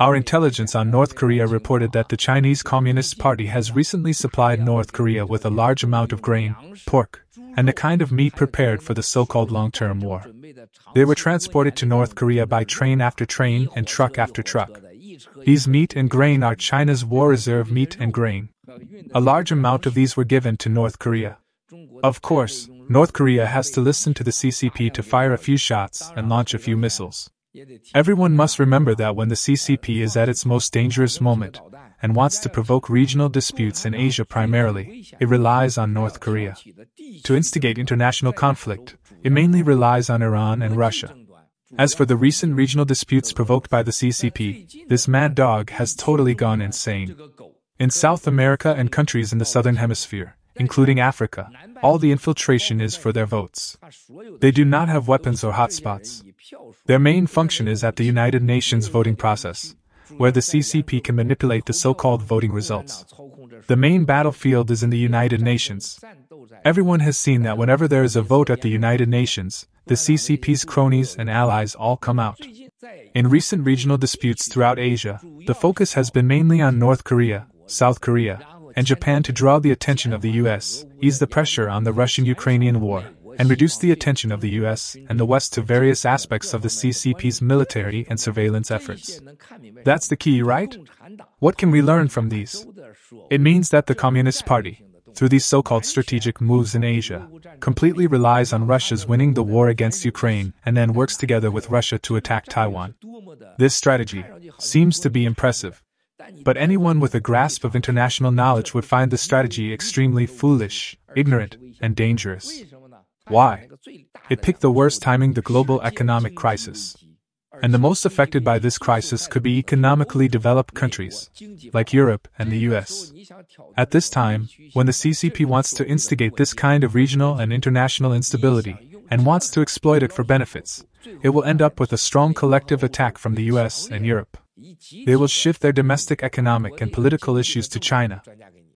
Our intelligence on North Korea reported that the Chinese Communist Party has recently supplied North Korea with a large amount of grain, pork, and the kind of meat prepared for the so called long term war. They were transported to North Korea by train after train and truck after truck. These meat and grain are China's war reserve meat and grain. A large amount of these were given to North Korea. Of course, North Korea has to listen to the CCP to fire a few shots and launch a few missiles. Everyone must remember that when the CCP is at its most dangerous moment and wants to provoke regional disputes in Asia primarily, it relies on North Korea. To instigate international conflict, it mainly relies on Iran and Russia. As for the recent regional disputes provoked by the CCP, this mad dog has totally gone insane. In South America and countries in the Southern Hemisphere, including Africa, all the infiltration is for their votes. They do not have weapons or hotspots. Their main function is at the United Nations voting process, where the CCP can manipulate the so called voting results. The main battlefield is in the United Nations. Everyone has seen that whenever there is a vote at the United Nations, the CCP's cronies and allies all come out. In recent regional disputes throughout Asia, the focus has been mainly on North Korea, South Korea, and Japan to draw the attention of the US, ease the pressure on the Russian Ukrainian war, and reduce the attention of the US and the West to various aspects of the CCP's military and surveillance efforts. That's the key, right? What can we learn from these? It means that the Communist Party, through these so called strategic moves in Asia, completely relies on Russia's winning the war against Ukraine and then works together with Russia to attack Taiwan. This strategy seems to be impressive. But anyone with a grasp of international knowledge would find the strategy extremely foolish, ignorant, and dangerous. Why? It picked the worst timing the global economic crisis. And the most affected by this crisis could be economically developed countries, like Europe and the US. At this time, when the CCP wants to instigate this kind of regional and international instability, and wants to exploit it for benefits, it will end up with a strong collective attack from the US and Europe. They will shift their domestic economic and political issues to China.